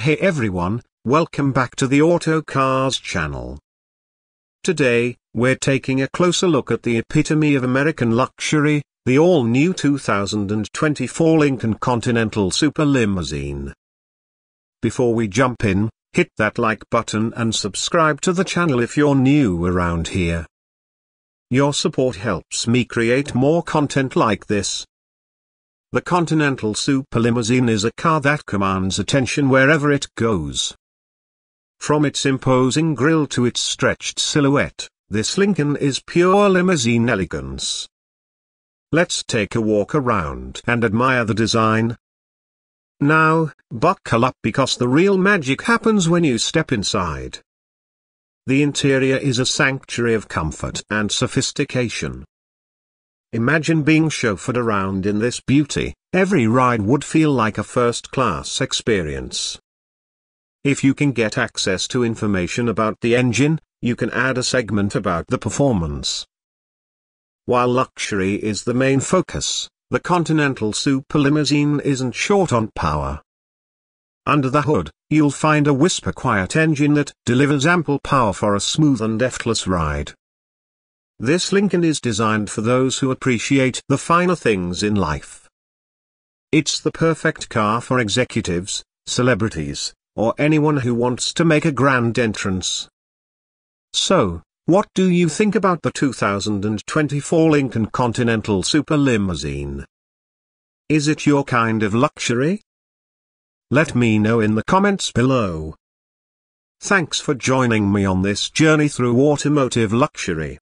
Hey everyone, welcome back to the Auto Cars channel. Today, we're taking a closer look at the epitome of American luxury, the all-new 2024 Lincoln Continental Super Limousine. Before we jump in, hit that like button and subscribe to the channel if you're new around here. Your support helps me create more content like this. The Continental Super Limousine is a car that commands attention wherever it goes. From its imposing grille to its stretched silhouette, this Lincoln is pure limousine elegance. Let's take a walk around and admire the design. Now, buckle up because the real magic happens when you step inside. The interior is a sanctuary of comfort and sophistication. Imagine being chauffeured around in this beauty, every ride would feel like a first-class experience. If you can get access to information about the engine, you can add a segment about the performance. While luxury is the main focus, the Continental Super Limousine isn't short on power. Under the hood, you'll find a whisper-quiet engine that delivers ample power for a smooth and effortless ride. This Lincoln is designed for those who appreciate the finer things in life. It's the perfect car for executives, celebrities, or anyone who wants to make a grand entrance. So, what do you think about the 2024 Lincoln Continental Super Limousine? Is it your kind of luxury? Let me know in the comments below. Thanks for joining me on this journey through automotive luxury.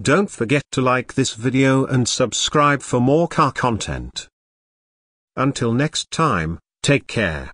Don't forget to like this video and subscribe for more car content. Until next time, take care.